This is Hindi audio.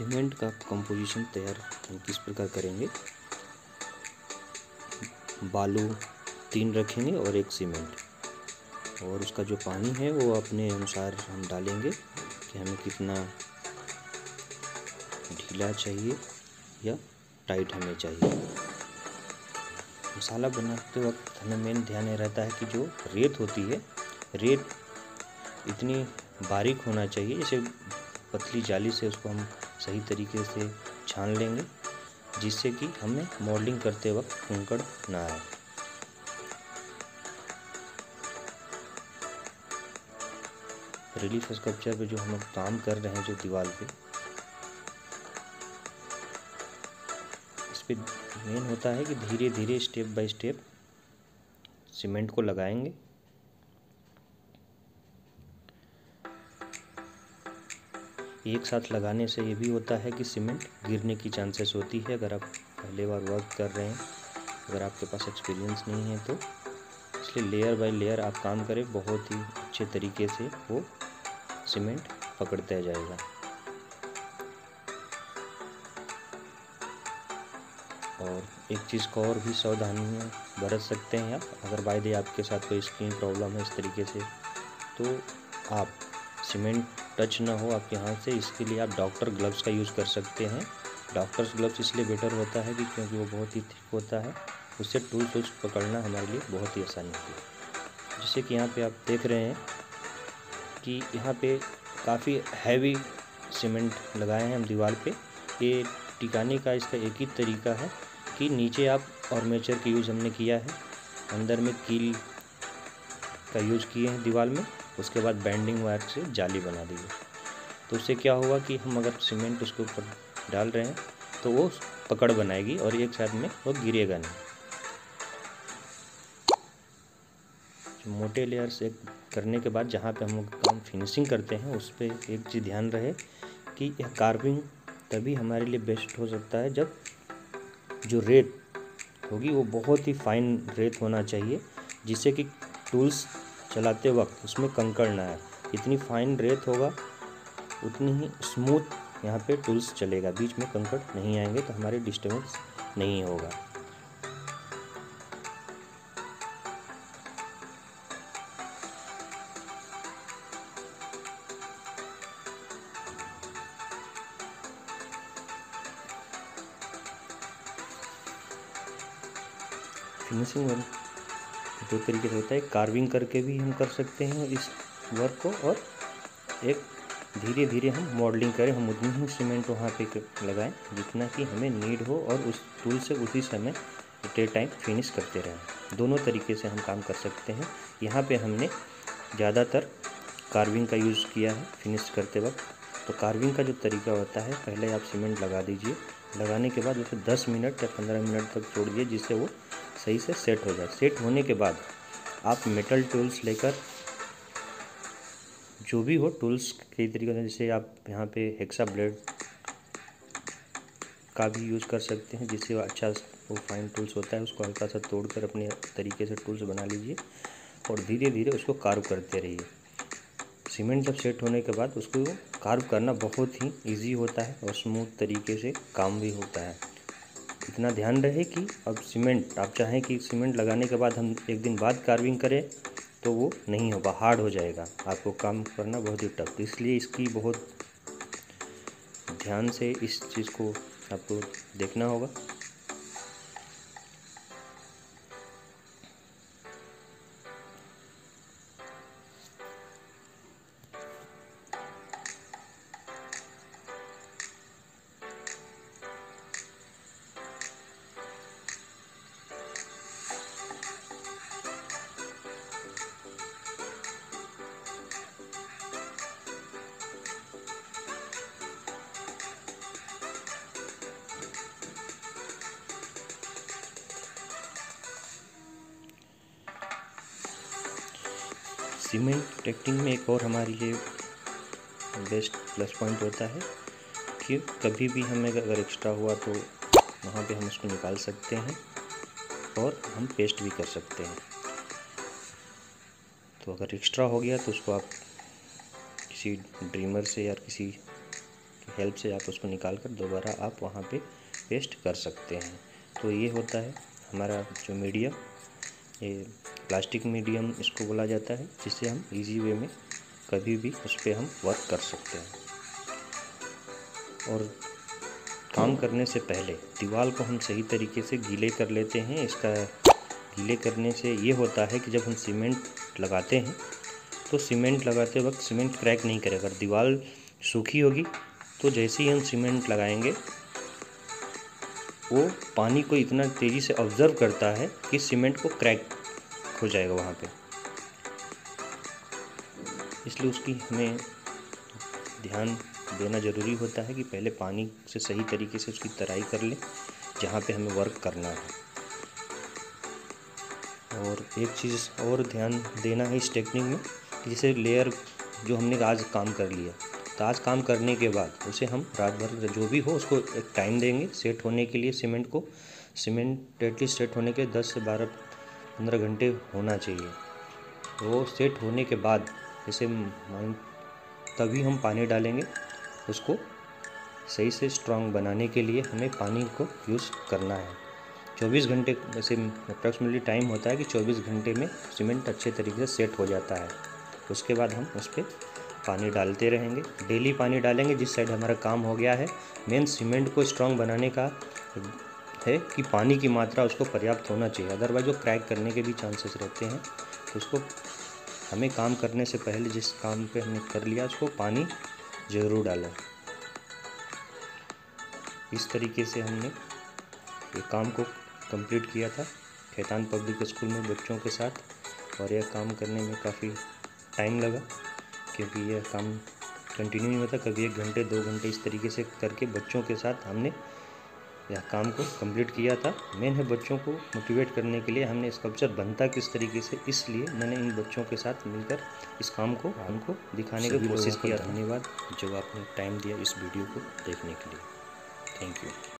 सीमेंट का कंपोजिशन तैयार हम किस प्रकार करेंगे? बालू तीन रखेंगे और एक सीमेंट। और उसका जो पानी है वो अपने अनुसार हम डालेंगे कि हमें कितना ढीला चाहिए या टाइट हमें चाहिए। मसाला बनाते वक्त हमें मेन ध्यान रहता है कि जो रेत होती है, रेत इतनी बारीक होना चाहिए, जैसे पतली जाली से उसको हम सही तरीके से छान लेंगे, जिससे कि हमें मॉडलिंग करते वक्त कंकड़ ना आए। रिलीफ स्कल्पचर पे जो हम लोग काम कर रहे हैं, जो दीवार पे, इस पर मेन होता है कि धीरे धीरे स्टेप बाय स्टेप सीमेंट को लगाएँगे। एक साथ लगाने से ये भी होता है कि सीमेंट गिरने की चांसेस होती है। अगर आप पहले बार वर्क कर रहे हैं, अगर आपके पास एक्सपीरियंस नहीं है तो इसलिए लेयर बाय लेयर आप काम करें। बहुत ही अच्छे तरीके से वो सीमेंट पकड़ता जाएगा। और एक चीज़ को और भी सावधानी बरत सकते हैं आप। अगर बाय दे आपके साथ कोई स्किन प्रॉब्लम है इस तरीके से तो आप सीमेंट टच ना हो आपके हाथ से, इसके लिए आप डॉक्टर ग्लव्स का यूज़ कर सकते हैं। डॉक्टर्स ग्लव्स इसलिए बेटर होता है कि क्योंकि वो बहुत ही थिक होता है। उससे टूल टूल्स पकड़ना हमारे लिए बहुत ही आसानी होती है। जैसे कि यहाँ पे आप देख रहे हैं कि यहाँ पे काफ़ी हैवी सीमेंट लगाए हैं हम दीवार पे। ये टिकाने का इसका एक ही तरीका है कि नीचे आप ऑर्मेचर का यूज़ हमने किया है। अंदर में कील का यूज़ किए हैं दीवार में। उसके बाद बैंडिंग वायर से जाली बना दी। तो उससे क्या होगा कि हम अगर सीमेंट उसके ऊपर डाल रहे हैं तो वो पकड़ बनाएगी और एक साथ में वो गिरेगा नहीं। मोटे लेयर्स एक करने के बाद जहाँ पे हम लोग काम फिनिशिंग करते हैं, उस पर एक चीज़ ध्यान रहे कि यह कार्विंग तभी हमारे लिए बेस्ट हो सकता है जब जो रेत होगी, वो बहुत ही फाइन रेत होना चाहिए, जिससे कि टूल्स चलाते वक्त उसमें कंकड़ ना आए इतनी फाइन रेत होगा, उतनी ही स्मूथ यहाँ पे टूल्स चलेगा। बीच में कंकड़ नहीं आएँगे तो हमारे डिस्टर्बेंस नहीं होगा। फिनिशिंग वर्क दो तरीके से होता है। कार्विंग करके भी हम कर सकते हैं इस वर्क को और एक धीरे धीरे हम मॉडलिंग करें। हम उतनी ही सीमेंट वहाँ पे लगाएँ जितना कि हमें नीड हो और उस टूल से उसी समय एट टाइम फिनिश करते रहें। दोनों तरीके से हम काम कर सकते हैं। यहाँ पे हमने ज़्यादातर कार्विंग का यूज़ किया है फिनिश करते वक्त। तो कार्विंग का जो तरीका होता है, पहले आप सीमेंट लगा दीजिए। लगाने के बाद उसे 10 मिनट या 15 मिनट तक छोड़ दीजिए, जिससे वो सही से सेट हो जाए। सेट होने के बाद आप मेटल टूल्स लेकर जो भी हो टूल्स कई तरीके से, जैसे आप यहाँ पे हेक्सा ब्लेड का भी यूज़ कर सकते हैं, जिससे अच्छा वो फाइन टूल्स होता है, उसको हल्का सा तोड़कर अपने तरीके से टूल्स बना लीजिए और धीरे धीरे उसको कार्व करते रहिए। सीमेंट जब सेट होने के बाद उसको कार्व करना बहुत ही इजी होता है और स्मूथ तरीके से काम भी होता है। इतना ध्यान रहे कि अब सीमेंट, आप चाहें कि सीमेंट लगाने के बाद हम एक दिन बाद कार्विंग करें तो वो नहीं होगा हार्ड हो जाएगा। आपको काम करना बहुत ही टफ इसलिए इसकी बहुत ध्यान से इस चीज़ को आपको देखना होगा। सीमेंट टेक्टिंग में एक और हमारे लिए बेस्ट प्लस पॉइंट होता है कि कभी भी हमें अगर एक्स्ट्रा हुआ तो वहाँ पे हम उसको निकाल सकते हैं और हम पेस्ट भी कर सकते हैं। तो अगर एक्स्ट्रा हो गया तो उसको आप किसी ड्रीमर से या किसी हेल्प से आप उसको निकाल कर दोबारा आप वहाँ पे पेस्ट कर सकते हैं। तो ये होता है हमारा जो मीडिया ये प्लास्टिक मीडियम इसको बोला जाता है जिससे हम इजी वे में कभी भी उस पर हम वर्क कर सकते हैं। और काम करने से पहले दीवार को हम सही तरीके से गीले कर लेते हैं। इसका गीले करने से ये होता है कि जब हम सीमेंट लगाते हैं तो सीमेंट लगाते वक्त सीमेंट क्रैक नहीं करेगा अगर दीवार सूखी होगी तो जैसे ही हम सीमेंट लगाएँगे, वो पानी को इतना तेज़ी से ऑब्ज़र्व करता है कि सीमेंट को क्रैक हो जाएगा वहाँ पे। इसलिए उसकी हमें ध्यान देना ज़रूरी होता है कि पहले पानी से सही तरीके से उसकी तराई कर लें, जहाँ पे हमें वर्क करना है। और एक चीज़ और ध्यान देना है इस टेक्निक में जैसे लेयर जो हमने आज काम कर लिया तो आज काम करने के बाद उसे हम रात भर जो भी हो, उसको एक टाइम देंगे। सेट होने के लिए सीमेंट को सीमेंट एटलीस्ट सेट होने के दस से बारह पंद्रह घंटे होना चाहिए। वो सेट होने के बाद जैसे तभी हम पानी डालेंगे। उसको सही से स्ट्रांग बनाने के लिए हमें पानी को यूज़ करना है। 24 घंटे वैसे अप्रॉक्सीमेटली टाइम होता है कि 24 घंटे में सीमेंट अच्छे तरीके से सेट हो जाता है। उसके बाद हम उस पर पानी डालते रहेंगे। डेली पानी डालेंगे, जिस साइड हमारा काम हो गया है। मेन सीमेंट को स्ट्रांग बनाने का है कि पानी की मात्रा उसको पर्याप्त होना चाहिए। अदरवाइज़ वो क्रैक करने के भी चांसेस रहते हैं तो उसको हमें काम करने से पहले जिस काम पे हमने कर लिया, उसको पानी ज़रूर डालें। इस तरीके से हमने ये काम को कंप्लीट किया था। खैतान पब्लिक स्कूल में बच्चों के साथ, और यह काम करने में काफ़ी टाइम लगा, क्योंकि यह काम कंटिन्यू नहीं होता। कभी एक घंटे, दो घंटे इस तरीके से करके बच्चों के साथ हमने यह काम को कंप्लीट किया था। मेन है बच्चों को मोटिवेट करने के लिए। हमने स्कल्पचर बनता किस तरीके से इसलिए मैंने इन बच्चों के साथ मिलकर इस काम को हमको दिखाने की कोशिश किया। धन्यवाद। जो आपने टाइम दिया इस वीडियो को देखने के लिए। Thank you